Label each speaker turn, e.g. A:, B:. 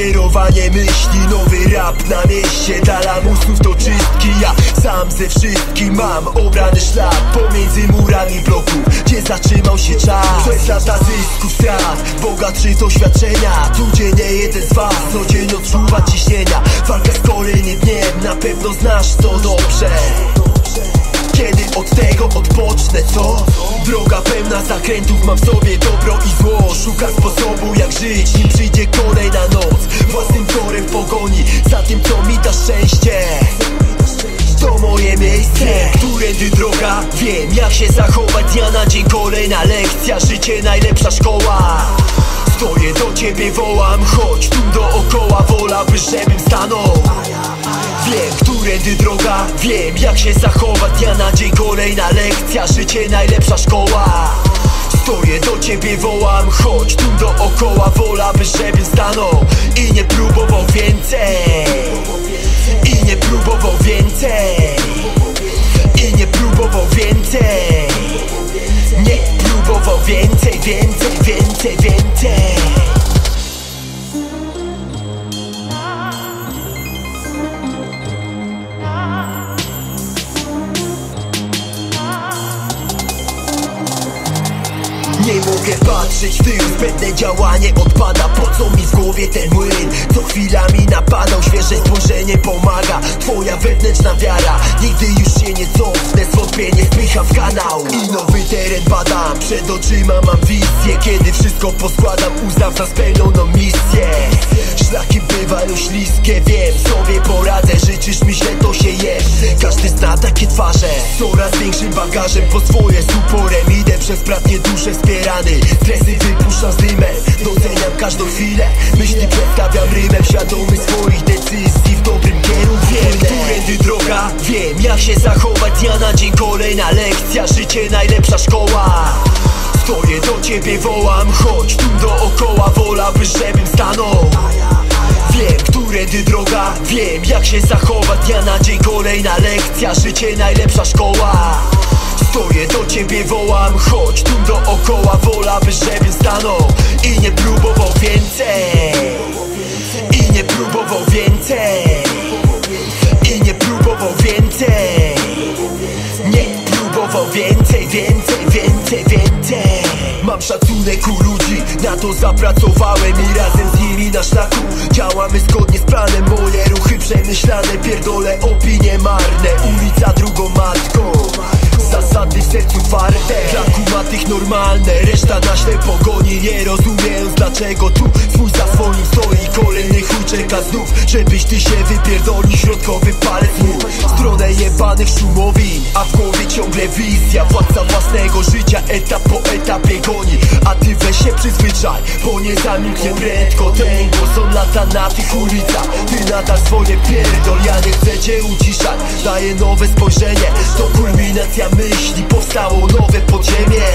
A: Sterowanie myśli, nowy rap na mieście. Dla lamusów to czystki, ja sam ze wszystkim mam Obrany szlak pomiędzy murami bloku Gdzie zatrzymał się czas. Przez lata zysków strat Bogatszy doświadczenia. Tu gdzie nie jeden z was Co dzień odczuwa ciśnienia. Walka z kolejnym dniem Na pewno znasz to dobrze. Kiedy od tego odpocznę, co? Droga pełna zakrętów, mam w sobie dobro i zło. Szukam sposobu jak żyć, którędy droga. Wiem jak się zachować. Dnia na dzień Kolejna lekcja, życie najlepsza szkoła. Stoję do ciebie, wołam, chodź tu dookoła. Wola by żebym stanął. Wiem, którędy droga. Wiem, jak się zachować. Dnia na dzień Kolejna lekcja, życie najlepsza szkoła. Stoję do ciebie, wołam, chodź tu dookoła. Wola by żebym stanął. I nie próbował więcej więcej, więcej, więcej, Nie mogę patrzeć w tył, zbędne działanie odpada. Po co mi w głowie ten młyn? Co chwila mi napadał, świeże spojrzenie pomaga. Twoja wewnętrzna wiara, nigdy już przed oczyma mam wizję Kiedy wszystko poskładam, uznam za spełnioną misję. Szlaki bywają śliskie, wiem, sobie poradzę. Życzysz mi źle, to się je. Każdy zna takie twarze. Coraz większym bagażem po swoje z uporem Idę przez bratnie dusze wspierany. Stresy wypuszczam z dymem Doceniam każdą chwilę. Myśli przedstawiam rymem. Świadomy swoich decyzji w dobrym kierunku. Wiem, droga. Wiem jak się zachować. Dnia na dzień Kolejna lekcja, życie najlepsza szkoła ciebie, wołam, chodź tu dookoła Wola by żebym stanął. Wiem, którędy droga Wiem, jak się zachować. Dnia na dzień Kolejna lekcja, życie najlepsza szkoła. Stoję do ciebie, wołam, chodź tu dookoła Wola by żebym ludzi, na to zapracowałem I razem z nimi na szlaku. Działamy zgodnie z planem, moje ruchy przemyślane. Pierdolę opinie marne, ulica drugą matką. Zasady w sercu twarde Dla kumatych normalne. Reszta na śle pogoni Nie rozumiejąc dlaczego tu Swój za swoim stoi. Kolejny chuj czeka znów Żebyś ty się wypierdolił. Środkowy palec mu Stronę jebanych szumowin A w głowie ciągle wizja Władca własnego życia Etap po etapie goni. A ty weź się przyzwyczaj Bo nie zamilknie prędko. Ten głos on lata na tych ulicach. Ty nadal swoje pierdol Ja nie chcę cię uciszać. Daję nowe spojrzenie To kulminacja myśli. Powstało nowe podziemie